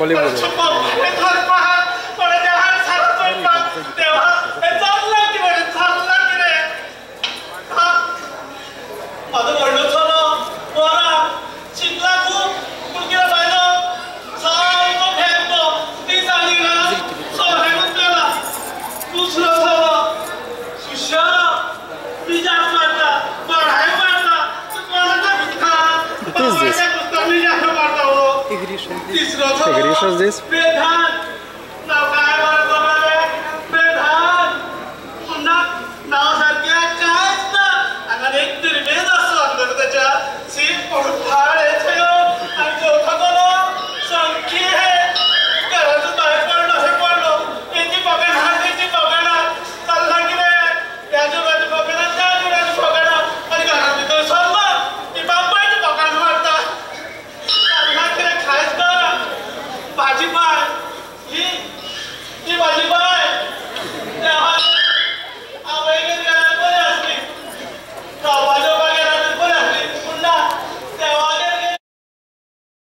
বলিউড അത് Гриша здесь.